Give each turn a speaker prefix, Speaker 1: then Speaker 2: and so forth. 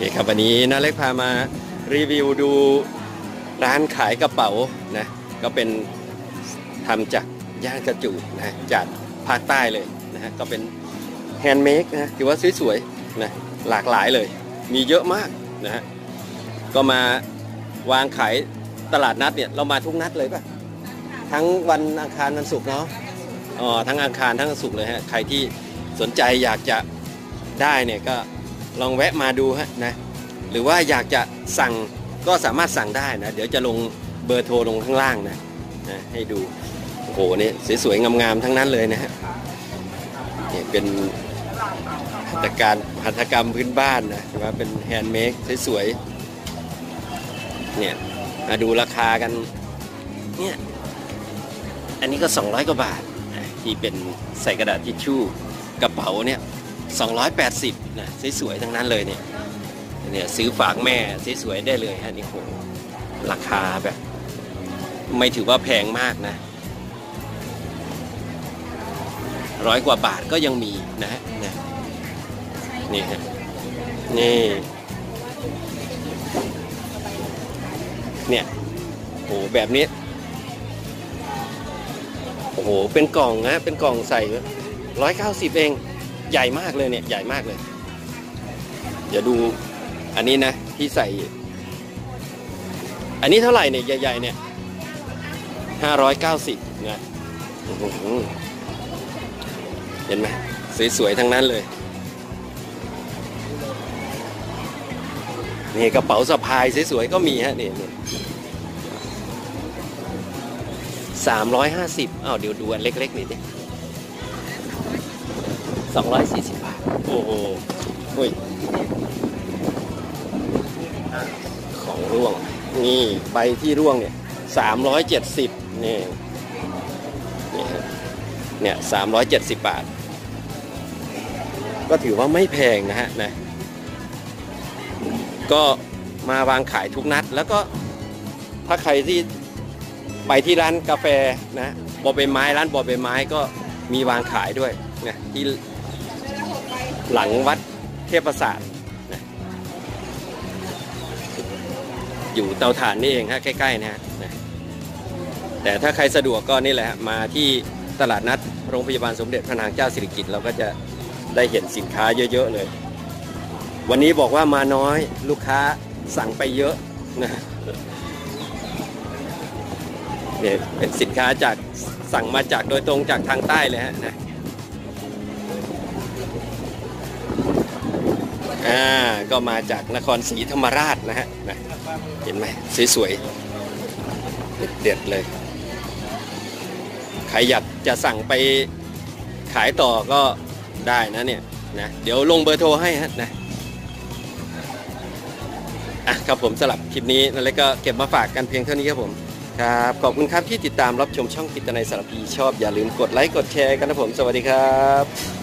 Speaker 1: โอเคครับวันนี้น้าเล็กพามารีวิวดูร้านขายกระเป๋านะก็เป็นทำจากย่านกระจูดนะจากภาคใต้เลยนะฮะก็เป็น handmade นะถือว่าสวยๆนะหลากหลายเลย มีเยอะมากนะฮะก็มาวางขายตลาดนัดเนี่ยเรามาทุกนัดเลยป่ะทั้งวันอังคารวันศุกร์เนาะอ๋อทั้งอังคารทั้งศุกร์เลยฮะใครที่สนใจอยากจะได้เนี่ยก็ ลองแวะมาดูฮะนะหรือว่าอยากจะสั่งก็สามารถสั่งได้นะ เดี๋ยวจะลงเบอร์โทรลงข้างล่างนะนะให้ดูโอ้โหนี่สวยๆงามๆทั้งนั้นเลยนะฮะเนี่ยเป็นหัตถการหัตถกรรมพื้นบ้านนะว่าเป็น handmade สวยๆเนี่ยมาดูราคากันเนี่ยอันนี้ก็ 200 กว่าบาทที่เป็นใส่กระดาษทิชชู่กระเป๋าเนี่ย 280นะสวยๆทั้งนั้นเลยเนี่ยเนี่ยซื้อฝากแม่สวยๆได้เลยฮะนี่โหราคาแบบ ไม่ถือว่าแพงมากนะร้อยกว่าบาทก็ยังมีนะฮะนะนี่ฮะนี่เนี่ยโหแบบนี้โอ้โหเป็นกล่องนะเป็นกล่องใส่ร้อยเก้าสิบเอง ใหญ่มากเลยเนี่ยใหญ่มากเลย เดี๋ยวดูอันนี้นะที่ใส่ อันนี้เท่าไหร่เนี่ยใหญ่ๆเนี่ยห้าร้อยเก้าสิบนะเห็นไหมสวยๆทั้งนั้นเลย นี่กระเป๋าสะพายสวยๆก็มีฮะนี่นี่สามร้อยห้าสิบอ้าวเดี๋ยวดูอันเล็กๆนี่ดิ 240 บาท โอ้โหอุ้ยของร่วง นี่ใบที่ร่วงเนี่ย370นี่นี่ฮะเนี่ย370 บาท ก็ถือว่าไม่แพงนะฮะนะ ก็มาวางขายทุกนัด แล้วก็ถ้าใครที่ไปที่ร้านกาแฟนะบอใบไม้ร้านบอใบไม้ก็มีวางขายด้วยนะที่ หลังวัดเทพประสาทนะอยู่เตาถ่านนี่เองฮะใกล้ๆนะฮะแต่ถ้าใครสะดวกก็นี่แหละฮะมาที่ตลาดนัดโรงพยาบาลสมเด็จพระนางเจ้าสิริกิติ์เราก็จะได้เห็นสินค้าเยอะๆเลย วันนี้บอกว่ามาน้อยลูกค้าสั่งไปเยอะนะเนี่ยเป็นสินค้าจากสั่งมาจากโดยตรงจากทางใต้เลยฮะนะ อ่าก็มาจากนครศรีธรรมราชนะฮะนะเห็นไหมสวยๆเด็ดๆเลย ใครอยากจะสั่งไปขายต่อก็ได้นะเนี่ยนะเดี๋ยวลงเบอร์โทรให้ฮะนะอะครับผมสลับคลิปนี้นั่นเลยก็เก็บมาฝากกันเพียงเท่านี้ครับผมครับ ขอบคุณครับที่ติดตามรับชมช่องกิตในสารพีชอบอย่าลืมกดไลค์กดแชร์กันนะผม สวัสดีครับ